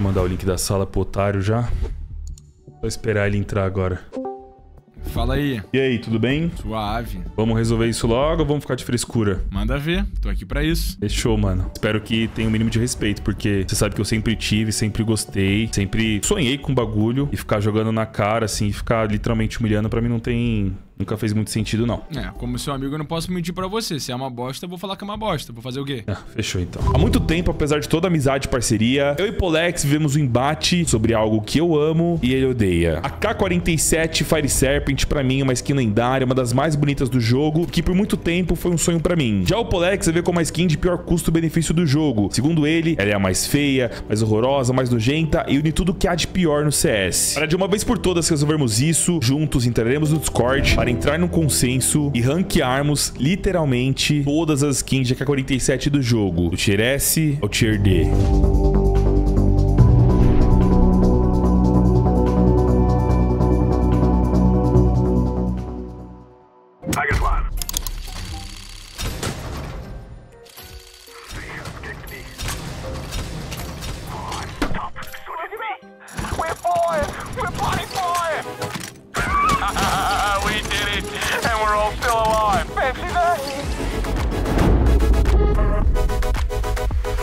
Vou mandar o link da sala pro otário já. Vou esperar ele entrar agora. Fala aí. E aí, tudo bem? Suave. Vamos resolver isso logo ou vamos ficar de frescura? Manda ver. Tô aqui pra isso. Fechou, mano. Espero que tenha um mínimo de respeito, porque você sabe que eu sempre tive, sempre gostei, sempre sonhei com bagulho e ficar jogando na cara, assim, ficar literalmente humilhando, pra mim não tem. Nunca fez muito sentido, não. É, como seu amigo, eu não posso mentir pra você. Se é uma bosta, eu vou falar que é uma bosta. Vou fazer o quê? Ah, fechou então. Há muito tempo, apesar de toda amizade e parceria, eu e Polex vivemos um embate sobre algo que eu amo e ele odeia. A K-47 Fire Serpent, pra mim, é uma skin lendária, uma das mais bonitas do jogo, que por muito tempo foi um sonho pra mim. Já o Polex vê como a skin de pior custo-benefício do jogo. Segundo ele, ela é a mais feia, mais horrorosa, mais nojenta e une tudo que há de pior no CS. Para de uma vez por todas resolvermos isso, juntos entraremos no Discord para entrar no consenso e ranquearmos literalmente todas as skins de AK-47 do jogo, do Tier S ao Tier D.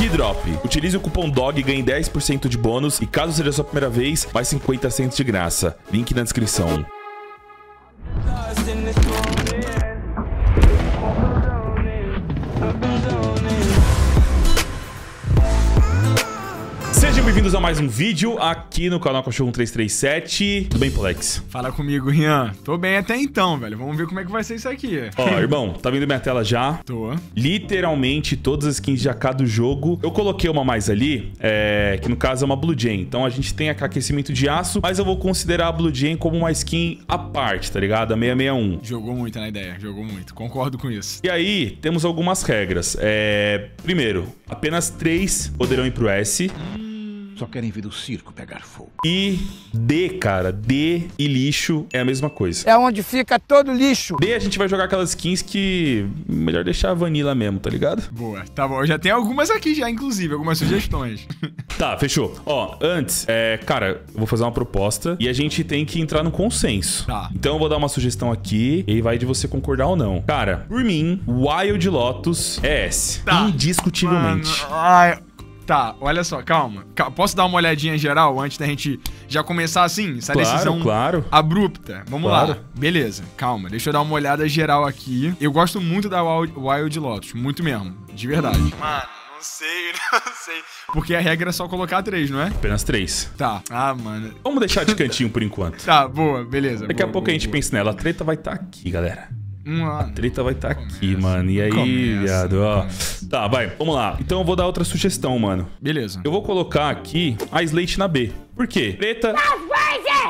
Keydrop. Utilize o cupom DOG e ganhe 10% de bônus. E caso seja a sua primeira vez, mais 50 centos de graça. Link na descrição. Bem-vindos a mais um vídeo aqui no canal Cachorro 1337. Tudo bem, Polex? Fala comigo, Rian. Tô bem até então, velho. Vamos ver como é que vai ser isso aqui. Ó, irmão, tá vendo minha tela já? Tô. literalmente todas as skins de AK do jogo. Eu coloquei uma mais ali, é, que no caso é uma Blue Jay. Então a gente tem AK aquecimento de aço, mas eu vou considerar a Blue Jay como uma skin à parte, tá ligado? A 661. Jogou muito na ideia. Jogou muito. Concordo com isso. E aí, temos algumas regras. É, primeiro, apenas três poderão ir pro S. Só querem ver o circo pegar fogo. E D, cara, D e lixo é a mesma coisa. É onde fica todo lixo. D a gente vai jogar aquelas skins que melhor deixar a vanilla mesmo, tá ligado? Boa. Tá bom. Eu já tenho algumas aqui já, inclusive. Algumas sugestões. Tá, fechou. Ó, antes, é, cara, eu vou fazer uma proposta e a gente tem que entrar no consenso. Tá. Então eu vou dar uma sugestão aqui e aí vai de você concordar ou não. Cara, por mim, Wild Lotus é S. Tá. Indiscutivelmente. Mano, ai, Tá, olha só, calma. Cal- Posso dar uma olhadinha geral antes da gente já começar assim? Essa Claro, decisão claro. abrupta. Vamos Claro. lá. Beleza, calma. Deixa eu dar uma olhada geral aqui. Eu gosto muito da Wild, Wild Lotus, muito mesmo. De verdade. Mano, não sei, não sei. Porque a regra é só colocar três, não é? Apenas três. Tá. Ah, mano. Vamos deixar de cantinho por enquanto. Tá, boa, beleza. Daqui a boa, pouco boa, a gente boa. pensa nela. A treta vai estar aqui, galera. A treta vai estar aqui, Começa, mano. E aí, começa, viado, ó. começa. Tá, vai. Vamos lá. Então eu vou dar outra sugestão, mano. Beleza. Eu vou colocar aqui a Slate na B. Por quê? Preta.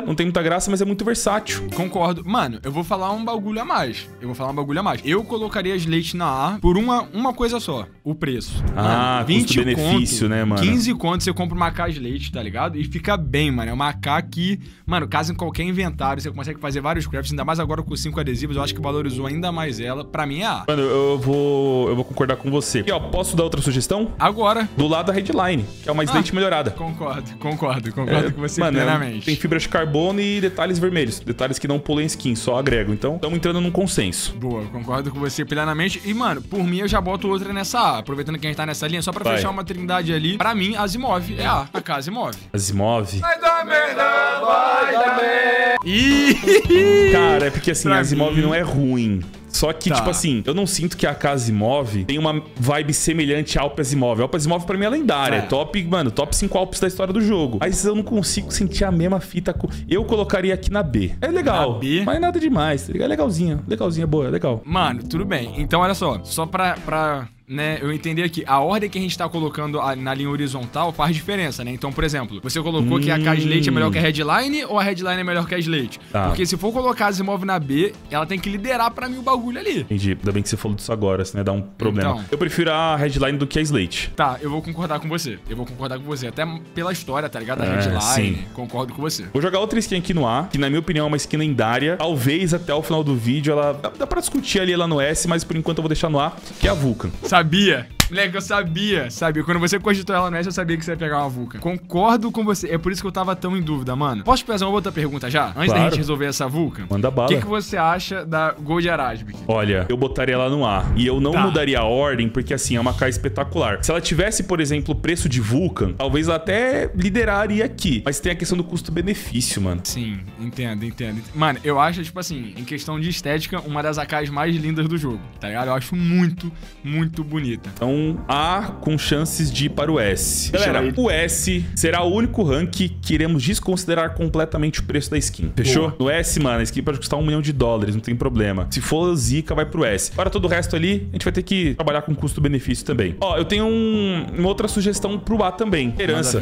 Não tem muita graça, mas é muito versátil. Concordo. Mano, eu vou falar um bagulho a mais. Eu vou falar um bagulho a mais. Eu colocaria as leite na A por uma, uma coisa só. O preço. Ah, custo-benefício, conto, né, mano? 15 conto você compra uma AK de leite, tá ligado? E fica bem, mano. É uma AK que, mano, casa em qualquer inventário. Você consegue fazer vários crafts. Ainda mais agora com 5 adesivos. Eu acho que valorizou ainda mais ela. Pra mim é A. Mano, eu vou, eu vou concordar com você. E ó, posso dar outra sugestão? Agora. Do lado da headline, que é uma slate melhorada. Concordo, concordo, concordo É, com você mano, plenamente. tem fibra de carbono e detalhes vermelhos. Detalhes que não poluem skin, só agregam. Então, estamos entrando num consenso. Boa, concordo com você plenamente. E, mano, por mim eu já boto outra nessa A. Aproveitando que a gente tá nessa linha, só pra Vai. fechar uma trindade ali. Pra mim, Asimov é A. A casa Asimov. Asimov. Vai dar merda! Vai dar merda! Ih! Cara, é porque assim, Pra Asimov mim- não é ruim. Só que, Tá. tipo assim, eu não sinto que a Asimov tem uma vibe semelhante à Alp Asimov. A Asimov pra mim é lendária. É. É top, mano, top 5 Alps da história do jogo. Mas eu não consigo sentir a mesma fita. co- Eu colocaria aqui na B. É legal. Na B? Mas nada demais, tá ligado? É legalzinho. Legalzinho, é boa, é legal. Mano, tudo bem. Então, olha só. Só pra, pra né, eu entender aqui. A ordem que a gente tá colocando a- na linha horizontal faz diferença, né? Então, por exemplo, você colocou que a K Slate é melhor que a Headline ou a Headline é melhor que a Slate? Tá. Porque se for colocar a Asimov na B, ela tem que liderar pra mim o bagulho ali. Entendi. Ainda bem que você falou disso agora, senão ia dar um problema. Então. Eu prefiro a headline do que a Slate. Tá, eu vou concordar com você. Eu vou concordar com você. Até pela história, tá ligado? Da É, Headline. sim. Concordo com você. Vou jogar outra skin aqui no A, que na minha opinião é uma skin lendária. Talvez até o final do vídeo ela. Dá, dá pra discutir ali ela no S, mas por enquanto eu vou deixar no A, que é a Vulcan. Sabia! Moleque, eu sabia, sabia. Quando você cogitou ela no S, eu sabia que você ia pegar uma Vulcan. Concordo com você. É por isso que eu tava tão em dúvida, mano. Posso te fazer uma outra pergunta já? Antes da Claro. gente resolver essa Vulcan? Manda O bala. que, que você acha da Gold Arasbic? Olha, eu botaria ela no A. E eu não Tá. mudaria a ordem, porque assim, é uma K espetacular. Se ela tivesse, por exemplo, o preço de Vulcan, talvez ela até lideraria aqui. Mas tem a questão do custo-benefício, mano. Sim, entendo, entendo. Mano, eu acho, tipo assim, em questão de estética, uma das AKs mais lindas do jogo, tá ligado? Eu acho muito, muito bonita. Então, A com chances de ir para o S. Galera, o S será o único rank que iremos desconsiderar completamente o preço da skin. Fechou? No S, mano, a skin pode custar um milhão de dólares, não tem problema. Se for Zika, vai pro S. Agora, todo o resto ali, a gente vai ter que trabalhar com custo-benefício também. Ó, eu tenho um- uma outra sugestão pro A também. Herança.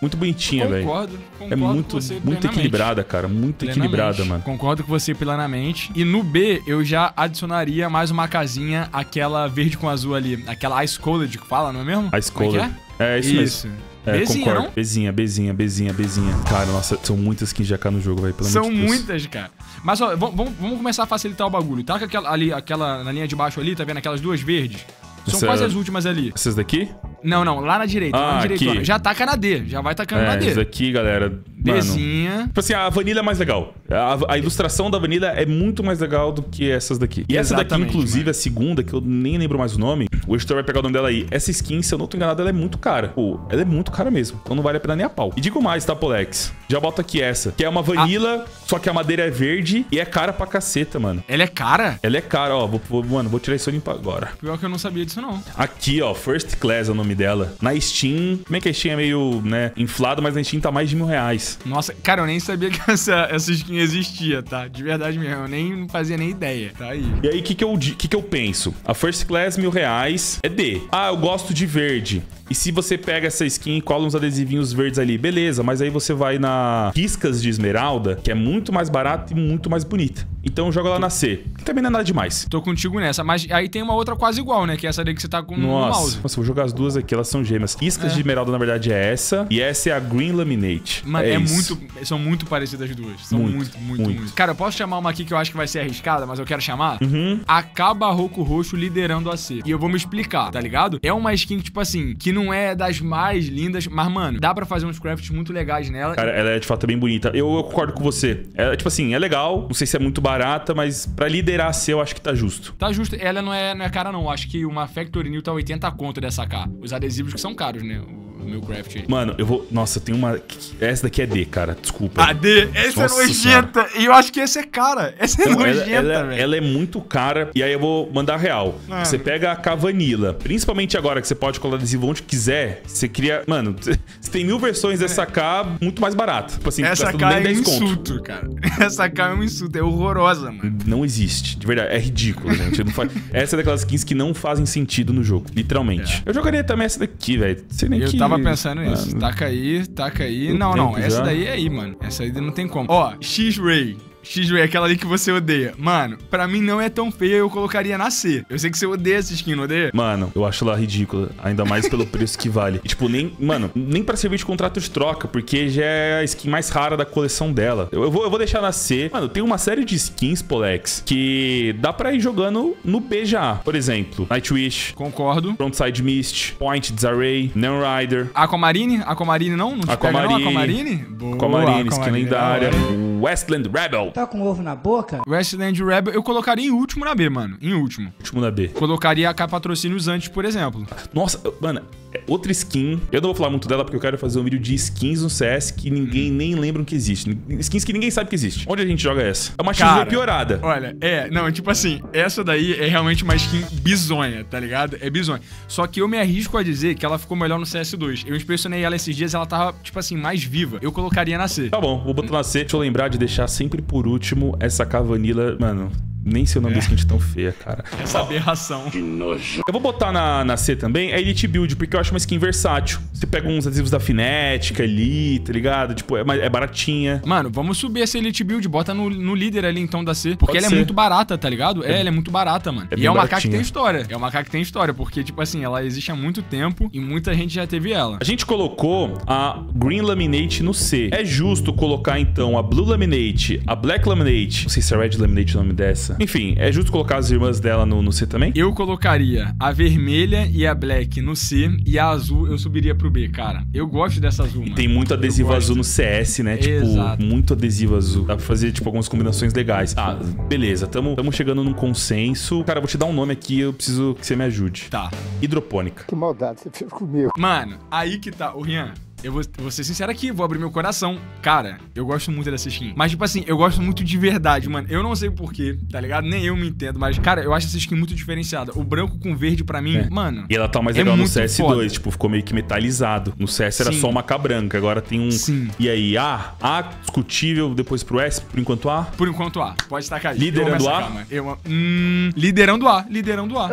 Muito bonitinha, velho. Concordo, É concordo muito, você muito plenamente. equilibrada, cara. Muito Plenamente. equilibrada, mano. Concordo com você plenamente. E no B, eu já adicionaria mais uma casinha, aquela verde com azul ali. Aquela Ice Cold que fala, não é mesmo? A Como escola. é é? É, isso, Isso. mesmo. É, Bezinha, concordo. não? Bezinha, bezinha, bezinha, bezinha. Cara, nossa, são muitas skins de AK no jogo, velho. São de muitas, cara. Mas ó, vamos, vamos- vamos começar a facilitar o bagulho. Tá com aquela ali, aquela na linha de baixo ali, tá vendo aquelas duas verdes? São Essa- quase as últimas ali. Essas daqui? Não, não, lá na direita, lá Ah, na direita. aqui. Já taca na D, já vai tacando na É, D. isso daqui, galera. Mano. Bzinha. Tipo assim, a vanilha é mais legal. A, a ilustração da vanilha é muito mais legal do que essas daqui. E essa daqui, Exatamente, inclusive, mano. a segunda, que eu nem lembro mais o nome, o editor vai pegar o nome dela aí. Essa skin, se eu não tô enganado, ela é muito cara. Pô, ela é muito cara mesmo. Então não vale a pena nem a pau. E digo mais, tá, Polex? Já bota aqui essa, que é uma vanilla, só que a madeira é verde e é cara pra caceta, mano. Ela é cara? Ela é cara, ó. Vou, vou- mano, vou tirar isso limpo agora. Pior que eu não sabia disso, não. Aqui, ó, First Class é o nome dela. Na Steam, bem que a Steam é meio, né, inflado, mas na Steam tá mais de mil reais. Nossa, cara, eu nem sabia que essa, essa skin existia, tá? De verdade mesmo, eu nem fazia nem ideia. Tá aí. E aí, o que, que, eu, que, que eu penso? A First Class, mil reais, é D. Ah, eu gosto de verde. E se você pega essa skin e cola uns adesivinhos verdes ali, beleza, mas aí você vai na Riscas de Esmeralda, que é muito mais barata e muito mais bonita. Então joga lá na C, também não é nada demais. Tô contigo nessa, mas aí tem uma outra quase igual, né? Que é essa que você tá com no Nossa, mouse. nossa, vou jogar as duas aqui, elas são gêmeas. Riscas de Esmeralda, na verdade, é essa. E essa é a Green Laminate. Mano, é, isso. muito. São muito parecidas as duas. São Muito, muito, muito, muito. muito, Cara, eu posso chamar uma aqui que eu acho que vai ser arriscada, mas eu quero chamar? Uhum. AK Barroco Roxo liderando a C. E eu vou me explicar, tá ligado? É uma skin tipo assim, que não é das mais lindas, mas, mano, dá pra fazer uns crafts muito legais nela. Cara, ela é de fato bem bonita. Eu, eu concordo com você. É, tipo assim, é legal. Não sei se é muito barata, mas pra liderar a C eu acho que tá justo. Tá justo, ela não é, não é cara, não. Acho que uma Factory New tá 80 conto dessa AK. Os adesivos que são caros, né? O meu craft aí. Mano, eu vou. Nossa, tem uma. Essa daqui é D, cara. Desculpa. A D, essa Nossa é nojenta. E eu acho que essa é cara. Essa é Não, nojenta, ela, ela- velho. ela é muito cara. E aí eu vou mandar real. Ah. Você pega a Cavanila. Principalmente agora que você pode colar adesivo onde quiser. Você cria. Mano, você tem mil versões dessa K muito mais barata. Tipo assim, Essa gastando K nem é um 10 conto. insulto, cara. Essa K é um insulto, é horrorosa, mano. Não existe. De verdade, é ridículo, gente. Não faz- Essa é daquelas skins que não fazem sentido no jogo, literalmente. Eu jogaria também essa daqui, velho. Sei nem É. Eu que- tava pensando nisso. Mano, Taca aí, taca aí. Não, não. Essa já. daí é aí, mano. Essa aí não tem como. Ó, X-Ray. X-Ray, aquela ali que você odeia. Mano, pra mim não é tão feia, eu colocaria na C. Eu sei que você odeia essa skin, não odeia? Mano, eu acho ela ridícula. Ainda mais pelo preço que vale. E, tipo, nem. Mano, nem pra servir de contrato de troca, porque já é a skin mais rara da coleção dela. Eu, eu vou, eu vou deixar na C. Mano, tem uma série de skins, Polex, que dá pra ir jogando no B já. Por exemplo, Nightwish, Concordo. Frontside Mist, Point Desarray, Nan Rider. Aquamarine? Aquamarine não? Não te pega não? Aquamarine. Aquamarine? Boa, Aquamarine, skin Aquamarine, lendária. da hora. Westland Rebel. Tá com ovo na boca? Westland Rebel, eu colocaria em último na B, mano. Em último. Último da B. Colocaria a K Patrocínios antes, por exemplo. Nossa, mano, outra skin. Eu não vou falar muito dela porque eu quero fazer um vídeo de skins no CS que ninguém nem lembra que existe. Skins que ninguém sabe que existe. Onde a gente joga essa? É uma XP Cara, piorada. Olha, é, não, tipo assim, essa daí é realmente uma skin bizonha, tá ligado? É bizonha. Só que eu me arrisco a dizer que ela ficou melhor no CS2. Eu inspecionei ela esses dias, ela tava, tipo assim, mais viva. Eu colocaria na C. Tá bom, vou botar na C. Deixa eu lembrar de deixar sempre por último essa Cavanila. Mano, nem sei o nome desse skin de tão feia, cara. Essa aberração. Eu vou botar na, na C também a Elite Build, porque eu acho uma skin versátil. Você pega uns adesivos da Finética ali, tá ligado? Tipo, é, mais- é baratinha. Mano, vamos subir essa Elite Build, bota no, no líder ali então da C. Porque Pode ela ser. é muito barata, tá ligado? É, ela é muito barata, mano. É e é uma K que baratinha. tem história. É uma K que tem história, porque, tipo assim, ela existe há muito tempo e muita gente já teve ela. A gente colocou a Green Laminate no C. É justo colocar então a Blue Laminate, a Black Laminate. Não sei se é Red Laminate o nome dessa. Enfim, é justo colocar as irmãs dela no, no C também? Eu colocaria a vermelha e a black no C e a azul eu subiria pro B, cara. Eu gosto dessa azul, mano. Tem muito adesivo Eu gosto. azul no CS, né? Tipo, Exato. muito adesivo azul. Dá pra fazer, tipo, algumas combinações legais. Ah, beleza. Tamo, tamo chegando num consenso. Cara, eu vou te dar um nome aqui, eu preciso que você me ajude. Tá. Hidropônica. Que maldade você fez comigo. Mano, aí que tá. O Rian, eu vou, eu vou ser sincero aqui, vou abrir meu coração. Cara, eu gosto muito dessa skin. Mas, tipo assim, eu gosto muito de verdade, mano. Eu não sei porquê, tá ligado? Nem eu me entendo, mas, cara, eu acho essa skin muito diferenciada. O branco com verde, pra mim, É. mano. E ela tá mais É legal no muito CS2, foda. tipo, ficou meio que metalizado. No CS era Sim. só uma K branca, agora tem um. Sim. E aí, A, A discutível, depois pro S, por enquanto A. Por enquanto A. Pode tacar aí. Liderando Eu A? mano. Eu, amo- hum, liderando A. Liderando A.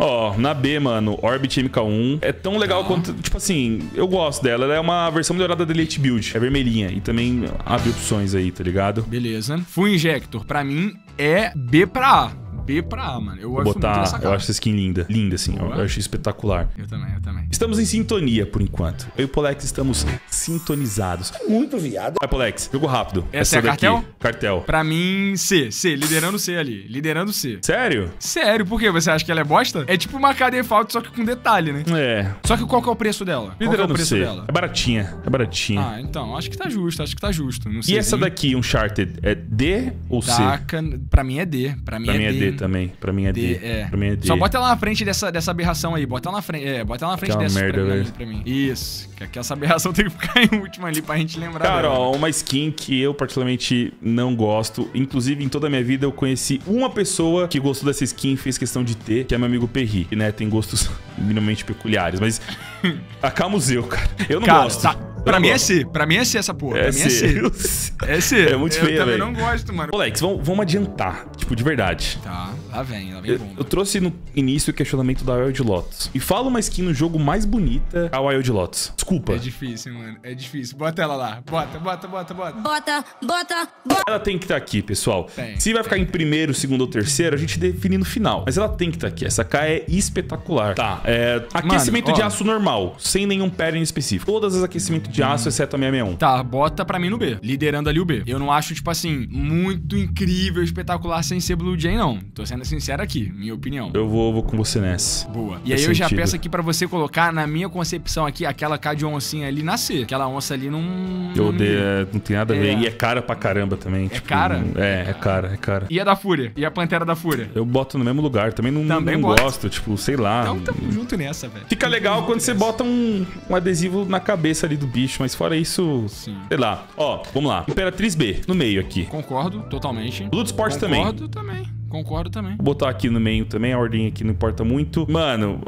Ó, na B, mano, Orbit MK1 é tão legal Tá. quanto. Tipo assim, eu gosto dela. Ela é uma versão melhorada da Elite Build. É vermelhinha. E também abre opções aí, tá ligado? Beleza. Full Injector, pra mim, é B pra A. B pra A, mano. Eu Vou gosto muito botar. Eu acho essa skin linda. Linda, assim. Eu, eu acho espetacular. Eu também, eu também. Estamos em sintonia por enquanto. Eu e o Polex estamos sintonizados. Muito viado. Vai, Polex, jogo rápido. Essa é a cartel? Cartel. Pra mim, C. C. Liderando C ali. Liderando C. Sério? Sério, por quê? Você acha que ela é bosta? É tipo uma KD Default, só que com detalhe, né? É. Só que qual que é o preço dela? Qual que é o Liderando preço C. dela? É baratinha. É baratinha. Ah, então, acho que tá justo, acho que tá justo. Não e essa daqui, Uncharted, é D ou C? Taca, pra mim é D. Pra mim, Pra é, mim é D. Também. Pra mim é D. D, é. Pra mim é D. Só bota ela na frente dessa, dessa aberração aí. Bota ela na frente. É, bota ela na frente dessa merda, pra, mim, pra mim. Isso. Que, que essa aberração tem que ficar em última ali pra gente lembrar. Cara, dela. ó, uma skin que eu particularmente não gosto. Inclusive, em toda a minha vida, eu conheci uma pessoa que gostou dessa skin e fez questão de ter, que é meu amigo Perry, que, né, tem gostos minimamente peculiares. Mas a Museu, cara. Eu não Cara, gosto. tá. Eu Pra mim é. C. Pra mim é C essa porra. pra mim é C. É C. É muito eu feia, também velho. não gosto, mano. Moleques, vamos, vamos adiantar. Tipo, de verdade. Tá, lá vem, lá vem Eu, bomba. eu trouxe no início o questionamento da Wild Lotus. E fala uma skin no jogo mais bonita, a Wild Lotus. Desculpa. É difícil, mano. É difícil. Bota ela lá. Bota, bota, bota, bota. Bota, bota, bota. Ela tem que estar aqui, pessoal. Tem, Se vai ficar em primeiro, segundo ou terceiro, a gente define no final. Mas ela tem que estar aqui. Essa K é espetacular. Tá, é... Aquecimento ó. de aço normal, sem nenhum pattern específico. Todas as aquecimentos de aço, exceto a 661. Tá, bota pra mim no B. Liderando ali o B. Eu não acho, tipo assim, muito incrível, espetacular sem ser Blue Jay, não. Tô sendo sincero aqui, minha opinião. Eu vou, vou com você nessa. Boa. E Faz aí eu já sentido. peço aqui pra você colocar, na minha concepção aqui, aquela K de oncinha ali na C. Aquela onça ali não... Eu odeio, é, não tem nada a ver. É. E é cara pra caramba também. É cara? É, é cara, é cara. E a da Fúria? E a Pantera da Fúria? Eu boto no mesmo lugar. Também não, Também não gosto, tipo, sei lá. Então tamo junto nessa, velho. Fica legal quando você bota um, um adesivo na cabeça ali do bicho, mas fora isso, Sim. sei lá. Ó, vamos lá. Imperatriz B, no meio aqui. Concordo totalmente. Bloodsport também. Concordo também. Concordo também. Vou botar aqui no meio também, a ordem aqui não importa muito. Mano,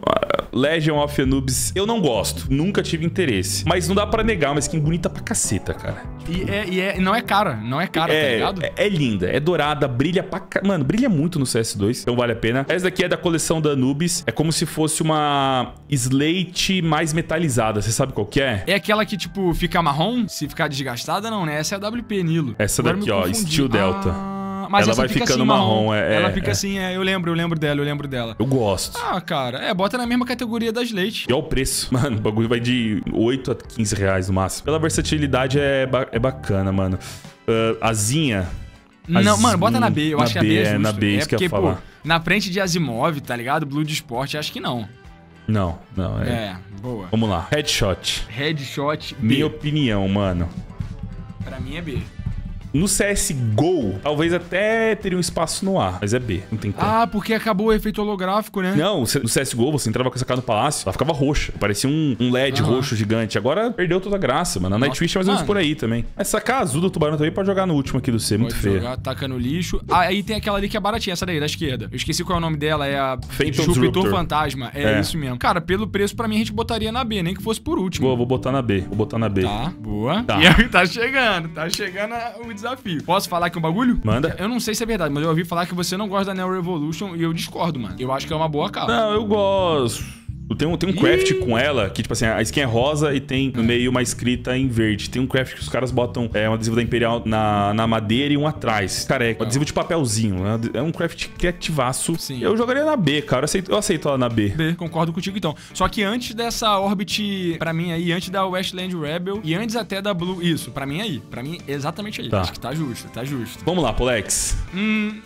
Legion of Anubis, eu não gosto. Nunca tive interesse. Mas não dá pra negar, uma skin bonita pra caceta, cara. E, é, e é, não é cara, não é cara, tá É, ligado? é, é linda, é dourada, brilha pra ca... Mano, brilha muito no CS2, então vale a pena. Essa daqui é da coleção da Anubis. É como se fosse uma Slate mais metalizada. Você sabe qual que é? É aquela que, tipo, fica marrom, se ficar desgastada, não, né? Essa é a WP Nilo. Essa Agora daqui, ó. Steel Delta. Ah, mas Ela vai fica ficando assim, marrom, é- Ela fica é. assim, é, eu lembro, eu lembro dela, eu lembro dela. Eu gosto. Ah, cara, é, bota na mesma categoria das leite. E olha o preço. Mano, o bagulho vai de 8 a 15 reais no máximo. Pela versatilidade é, ba- é bacana, mano. Ah, asinha. Não, mano, bota na B, eu na acho que a B, B é é, justo. na B, é isso que eu ia porque, falar. pô, na frente de Asimov, tá ligado? Blue de Sport, acho que não. Não, não, é. É, boa. Vamos lá. Headshot. Headshot B. Minha opinião, mano. Pra mim é B. No CSGO, talvez até teria um espaço no A, mas é B, não tem como. Ah, porque acabou o efeito holográfico, né? Não, no CSGO você entrava com essa cara no palácio, ela ficava roxa. Parecia um, um LED Aham. roxo gigante. Agora perdeu toda a graça, mano. A Nightwish é mais ou menos por aí também. Essa K azul do tubarão também pode jogar no último aqui do C, muito Pode feia. jogar, taca no lixo. Ah, aí tem aquela ali que é baratinha, essa daí, da esquerda. Eu esqueci qual é o nome dela, é a Phantom Chupitor Disruptor. Fantasma. É, É. isso mesmo. Cara, pelo preço, pra mim, a gente botaria na B, nem que fosse por último. Vou, vou botar na B. Vou botar na B. Tá, boa. Tá. E aí tá chegando, tá chegando o desafio. Posso falar aqui um bagulho? Manda. Eu não sei se é verdade, mas eu ouvi falar que você não gosta da Neo Revolution e eu discordo, mano. Eu acho que é uma boa cara. Não, eu gosto. Tem um, tem um craft com ela, que, tipo assim, a skin é rosa e tem no meio uma escrita em verde. Tem um craft que os caras botam é, um adesivo da Imperial na, na madeira e um atrás. Cara, é um adesivo de papelzinho. né? É um craft criativaço. Sim. Eu jogaria na B, cara. Eu aceito, eu aceito ela na B. B, concordo contigo então. Só que antes dessa Orbit, pra mim aí, antes da Westland Rebel e antes até da Blue, isso, pra mim aí. Pra mim, exatamente aí. Tá. Acho que tá justo, tá justo. Vamos lá, Polex. Hum,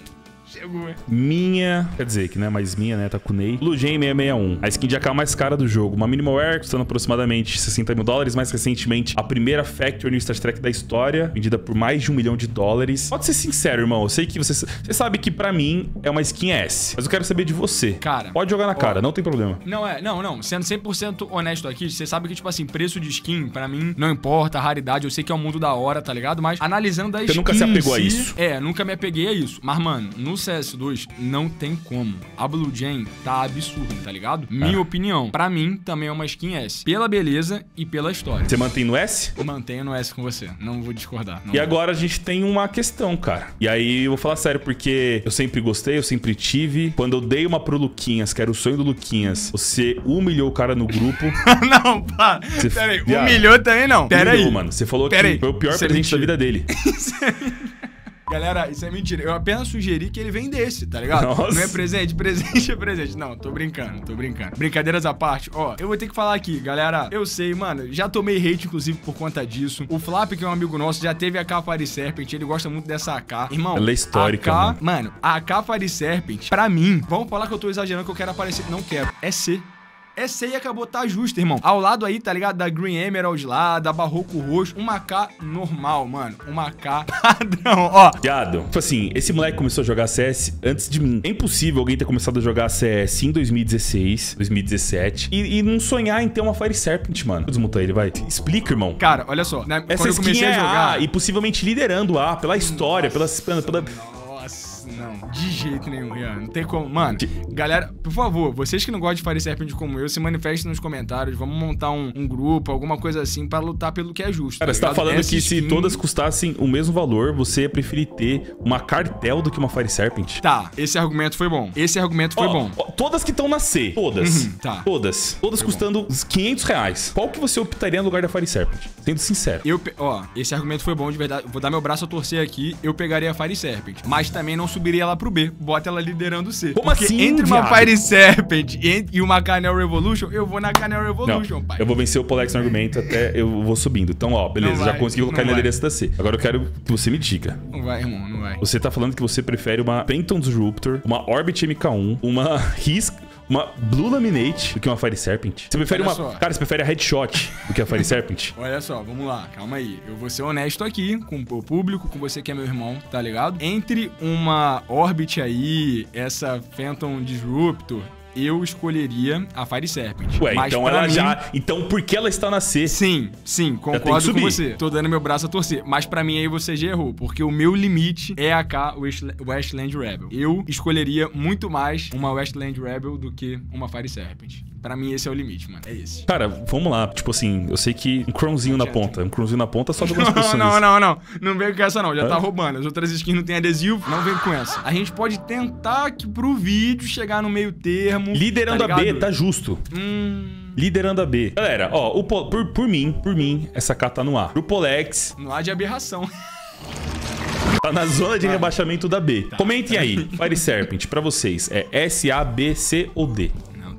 Chegou. Minha, quer dizer, que não é mais minha, né? Tá com Ney. Jay 661. A skin de AK mais cara do jogo. Uma Minimal Air, custando aproximadamente 60 mil dólares. Mais recentemente, a primeira Factory no Star Trek da história, vendida por mais de um milhão de dólares. Pode ser sincero, irmão. Eu sei que você, você sabe que pra mim é uma skin S. Mas eu quero saber de você. Cara, Pode jogar na cara, não tem problema. Não, é, não, não. Sendo 100% honesto aqui, você sabe que, tipo assim, preço de skin, pra mim, não importa, raridade, eu sei que é um mundo da hora, tá ligado? Mas analisando Você skin. nunca se apegou a isso? É, nunca me apeguei a isso. Mas, mano, no CS2 não tem como. A Blue Jane tá absurdo, tá ligado? Minha opinião. Pra mim, também é uma skin S. Pela beleza e pela história. Você mantém no S? Eu mantenho no S com você. Não vou discordar. não E vou. agora a gente tem uma questão, cara. E aí eu vou falar sério, porque eu sempre gostei, eu sempre tive. Quando eu dei uma pro Luquinhas, que era o sonho do Luquinhas, você humilhou o cara no grupo. não, pá. Você- Pera aí. Viado. Humilhou também não. Pera humilhou, aí. mano. Você falou Pera que aí. foi o pior é presente da vida dele. Galera, isso é mentira. Eu apenas sugeri que ele vendesse, tá ligado? Nossa. Não é presente, presente é presente. Não, tô brincando, tô brincando. Brincadeiras à parte, ó, eu vou ter que falar aqui, galera. Eu sei, mano, já tomei hate, inclusive, por conta disso. O Flap, que é um amigo nosso, já teve a Fire Serpent, ele gosta muito dessa AK. Irmão, Ela é histórica, AK, mano. mano, a AK Fire Serpent, pra mim, vamos falar que eu tô exagerando, que eu quero aparecer. Não quero. É C. É C e acabou, tá justo, irmão. Ao lado aí, tá ligado? Da Green Emerald lá, da Barroco Roxo. Uma AK normal, mano. Uma AK padrão, ó. Viado, tipo assim, esse moleque começou a jogar CS antes de mim. É impossível alguém ter começado a jogar CS em 2016, 2017 e, e não sonhar em ter uma Fire Serpent, mano. Vou desmutar ele, vai. Explica, irmão. Cara, olha só. Né, Essa quando eu comecei é a jogar. A e possivelmente liderando A pela história, pela, pela, Nossa, não. De jeito nenhum, Rian. Não tem como. Mano, galera, por favor, vocês que não gostam de Fire Serpent como eu, se manifestem nos comentários. Vamos montar um, um grupo, alguma coisa assim, pra lutar pelo que é justo. Cara, você tá falando Essa que se skin- todas custassem o mesmo valor, você ia preferir ter uma cartel do que uma Fire Serpent? Tá, esse argumento foi bom. Esse argumento foi Ó, bom. ó, todas que estão na C. Todas. Uhum, tá. Todas. Todas custando uns 500 reais. Qual que você optaria no lugar da Fire Serpent? Sendo sincero. Eu, ó, esse argumento foi bom de verdade. Vou dar meu braço a torcer aqui. Eu pegaria a Fire Serpent. Mas também não subiria ela pro B. Bota ela liderando o C. Como Porque assim, entre uma viado? Fire Serpent e, uma Canel Revolution, eu vou na Canel Não, Revolution, pai. eu vou vencer o Polex no argumento até eu vou subindo. Então, ó, beleza, Não já vai, consegui colocar não na vai. liderança da C. Agora eu quero que você me diga. Não vai, irmão, não vai. Você tá falando que você prefere uma Phantom Disruptor, uma Orbit MK1, uma Risk, uma Blue Laminate do que uma Fire Serpent? Você prefere Olha uma. só. Cara, você prefere a Headshot do que a Fire Serpent? Olha só, vamos lá, calma aí. Eu vou ser honesto aqui com o público, com você que é meu irmão, tá ligado? Entre uma Orbit aí, essa Phantom Disruptor, eu escolheria a Fire Serpent. Ué, Mas então ela mim- já. Então por que ela está na C? Sim, sim, concordo com você. Tô dando meu braço a torcer. Mas pra mim aí você já errou, porque o meu limite é a K Westla- Westland Rebel. Eu escolheria muito mais uma Westland Rebel do que uma Fire Serpent. Pra mim esse é o limite, mano. É esse. Cara, vamos lá. Tipo assim, eu sei que um cronzinho na ponta. Um cronzinho na ponta algumas Não, pessoas. não, não, não. Não vem com essa, não. Já tá Hã? roubando. As outras skins não tem adesivo, não vem com essa. A gente pode tentar que pro vídeo chegar no meio termo. Liderando tá a B, tá justo. Hum. Liderando a B. Galera, ó, o Po- por, por mim, por mim, essa K tá no A. Pro Polex, Não há de aberração. tá na zona de rebaixamento da B. Comentem aí, Fire Serpent, pra vocês, é S, A, B, C ou D?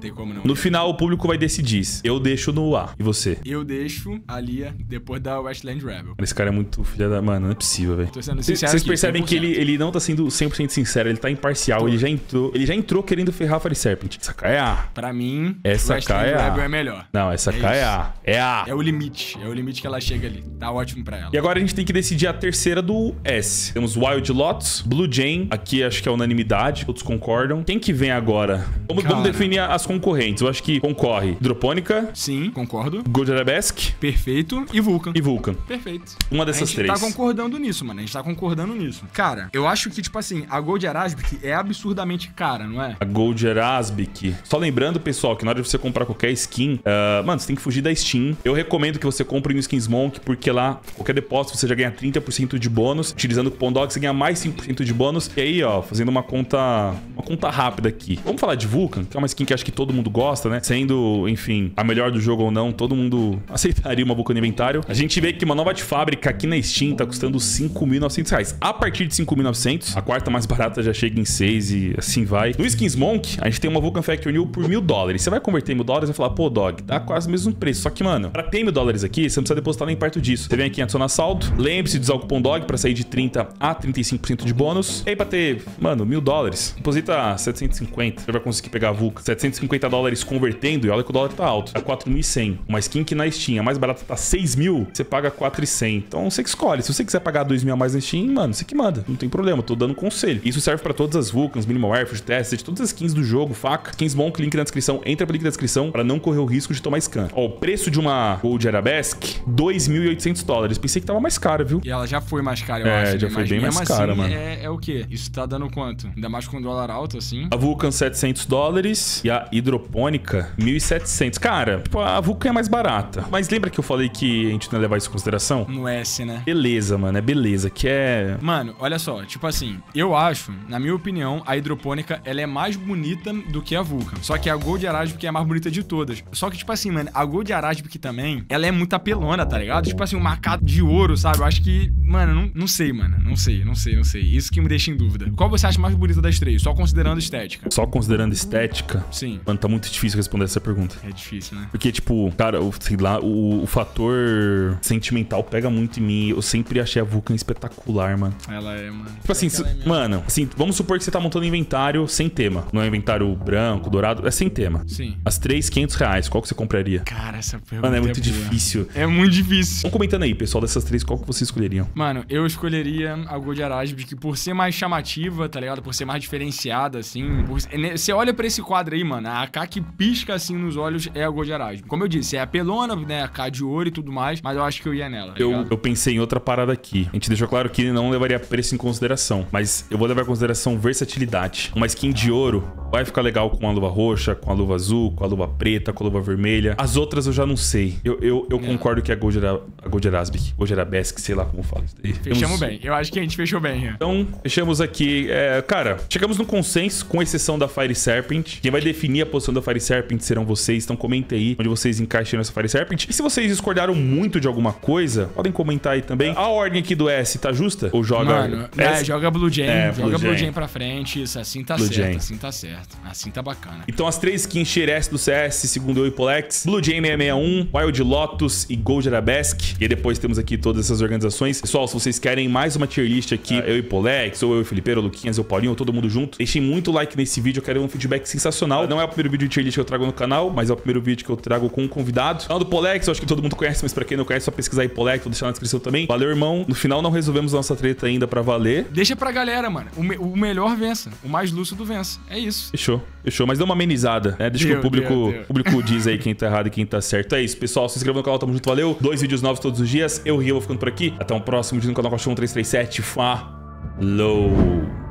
Tem como não. No final, o público vai decidir. Eu deixo no A. E você? Eu deixo a Lia depois da Westland Rebel. Esse cara é muito filha da... Mano, não é possível, velho. Vocês percebem que 100%. ele, ele não tá sendo 100% sincero, ele tá imparcial, ele já entrou, ele já entrou querendo ferrar a Fire Serpent. Essa K é A. Pra mim, Essa K é. Rebel é melhor. Não, essa É K é. A. É A. É o limite. É o limite que ela chega ali. Tá ótimo pra ela. E agora a gente tem que decidir a terceira do S. Temos Wild Lotus, Blue Jane, aqui acho que é unanimidade, todos concordam. Quem que vem agora? Vamos, vamos definir as concorrentes. Eu acho que concorre Hidropônica, Sim, concordo. Gold Arabesque Perfeito. E Vulcan. e Vulcan. Perfeito. Uma dessas a gente três. tá concordando nisso, mano. A gente tá concordando nisso. Cara, eu acho que, tipo assim, a Gold Arabic é absurdamente cara, não é? A Gold Erasbic. Só lembrando, pessoal, que na hora de você comprar qualquer skin, ah, mano, você tem que fugir da Steam. Eu recomendo que você compre no Skins Monk, porque lá, qualquer depósito, você já ganha 30% de bônus. Utilizando o cupom DOG, você ganha mais 5% de bônus. E aí, ó, fazendo uma conta uma conta rápida aqui. Vamos falar de Vulcan, que é uma skin que acho que todo todo mundo gosta, né? Sendo, enfim, a melhor do jogo ou não, todo mundo aceitaria uma Vulcan no inventário. A gente vê que uma nova de fábrica aqui na Steam tá custando 5.900 reais. A partir de 5.900, a quarta mais barata já chega em 6 e assim vai. No Skins Monk, a gente tem uma Vulcan Factory New por mil dólares. Você vai converter mil dólares e vai falar, pô, dog, dá quase o mesmo preço. Só que, mano, pra ter mil dólares aqui, você não precisa depositar nem perto disso. Você vem aqui em adicionar saldo, lembre-se de usar o cupom dog pra sair de 30 a 35% de bônus. E aí, pra ter, mano, mil dólares, deposita 750. Você vai conseguir pegar a Vulcan. 750 dólares convertendo, e olha que o dólar tá alto. Tá 4.100. Uma skin que na Steam, a mais barata tá 6 mil, você paga 4.100. Então você que escolhe. Se você quiser pagar 2 mil a mais na Steam, mano, você que manda. Não tem problema, tô dando conselho. Isso serve pra todas as Vulcans, Minimal Airfield, Tested, todas as skins do jogo, faca. Skins Monk, link na descrição. Entra pro link na descrição pra não correr o risco de tomar scan. Ó, o preço de uma Gold Arabesque, 2.800 dólares. Pensei que tava mais cara, viu? E ela já foi mais cara, eu É, acho. já né? foi Mas bem mais mesmo cara, assim, mano. É, é o quê? Isso tá dando quanto? Ainda mais com o dólar alto, assim. A Vulcan 700 dólares e a hidropônica 1.700. Cara, tipo, a Vulcan é mais barata. Mas lembra que eu falei que a gente não ia levar isso em consideração? No S, né? Beleza, mano, é beleza. Que é. Mano, olha só, tipo assim, eu acho, na minha opinião, a hidropônica ela é mais bonita do que a Vulcan. Só que a Gold Arabic é a mais bonita de todas. Só que, tipo assim, mano, a Gold Arabic também, ela é muito apelona, tá ligado? Tipo assim, um marcado de ouro, sabe? Eu acho que, mano, não, não sei, mano. Não sei, não sei, não sei. Isso que me deixa em dúvida. Qual você acha mais bonita das três? Só considerando estética. Só considerando estética. Sim. Mano, tá muito difícil responder essa pergunta. É difícil, né? Porque, tipo, cara, o, sei lá, o, o fator sentimental pega muito em mim. Eu sempre achei a Vulcan espetacular, mano. Ela é, mano. Tipo assim, é mano, assim, vamos supor que você tá montando inventário sem tema. Não é inventário branco, dourado, é sem tema. Sim. As três, 500 reais, qual que você compraria? Cara, essa pergunta Mano, é muito boa. difícil. É muito difícil. Vamos comentando aí, pessoal, dessas três, qual que vocês escolheriam? Mano, eu escolheria a Gold Arabic por ser mais chamativa, tá ligado? Por ser mais diferenciada, assim. Por- é, Você olha pra esse quadro aí, mano, a AK que pisca assim nos olhos é a Gold. Como eu disse, é apelona, né? AK de ouro e tudo mais, mas eu acho que eu ia nela. tá Eu, eu pensei em outra parada aqui. A gente deixou claro que não levaria preço em consideração, mas eu vou levar em consideração versatilidade. Uma skin de ouro vai ficar legal com a luva roxa, com a luva azul, com a luva preta, com a luva vermelha. As outras eu já não sei. Eu, eu, eu concordo que a Gold, Ara- a Gold Arabic, Gold sei lá como fala isso daí. Fechamos Temos- bem. Eu acho que a gente fechou bem. né? Então, fechamos aqui. É, cara, chegamos no consenso, com exceção da Fire Serpent. Quem vai definir a posição da Fire Serpent serão vocês. Então, comentem aí onde vocês encaixam nessa Fire Serpent. E se vocês discordaram muito de alguma coisa, podem comentar aí também. A ordem aqui do S tá justa? Ou joga. Mano, é, S? joga Blue Jay, É, joga Blue Blue Jay. Jay pra frente, isso assim tá Blue certo, assim tá certo. Assim tá bacana. Então, as três skins S do CS, segundo eu e Polex, Blue Jay 661, Wild Lotus e Gold Arabesque. E depois temos aqui todas essas organizações. Pessoal, se vocês querem mais uma tier list aqui, eu e Polex, ou eu e Felipe, ou Luquinhas, ou Paulinho, ou todo mundo junto, deixem muito like nesse vídeo. Eu quero um feedback sensacional. Não é o primeiro vídeo de tier list que eu trago no canal, mas é o primeiro vídeo que eu trago com um convidado. Canal do Polex, eu acho que todo mundo conhece, mas pra quem não conhece, é só pesquisar aí Polex, vou deixar na descrição também. Valeu, irmão. No final não resolvemos nossa treta ainda pra valer. Deixa pra galera, mano. O, me- o melhor vença. O mais lúcido vença. É isso. Fechou, fechou. Mas deu uma amenizada, né? Deixa que o público, deu, público diz aí quem tá errado e quem tá certo. É isso, pessoal. Se inscreva no canal, tamo junto, valeu. Dois vídeos novos todos os dias. Eu, Rio, vou ficando por aqui. Até um próximo vídeo no canal Cachorro 337. Falou!